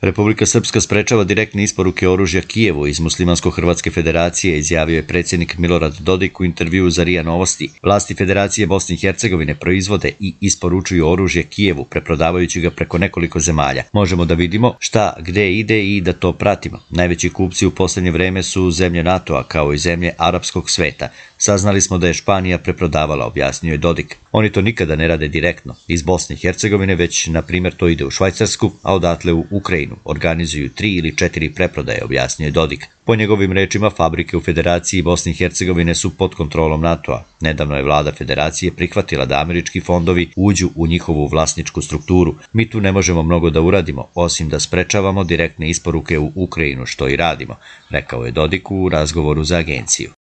Republika Srpska sprečava direktne isporuke oružja Kijevu iz Muslimansko-Hrvatske federacije, izjavio je predsjednik Milorad Dodik u intervju za Rija Novosti. Vlasti Federacije Bosne i Hercegovine proizvode i isporučuju oružje Kijevu, preprodavajući ga preko nekoliko zemalja. Možemo da vidimo šta, gde ide i da to pratimo. Najveći kupci u posljednje vreme su zemlje NATO-a kao i zemlje arapskog sveta. Saznali smo da je Španija preprodavala, objasnio je Dodik. Oni to nikada ne rade direktno iz Bosne i Hercegovine, već, na primjer, to ide u Švajcarsku, a odatle u Ukrajinu. Organizuju tri ili četiri preprodaje, objasnio je Dodik. Po njegovim rečima, fabrike u Federaciji Bosne i Hercegovine su pod kontrolom NATO-a. Nedavno je vlada Federacije prihvatila da američki fondovi uđu u njihovu vlasničku strukturu. Mi tu ne možemo mnogo da uradimo, osim da sprečavamo direktne isporuke u Ukrajinu, što i radimo, rekao je Dodik u razgovoru za agenciju.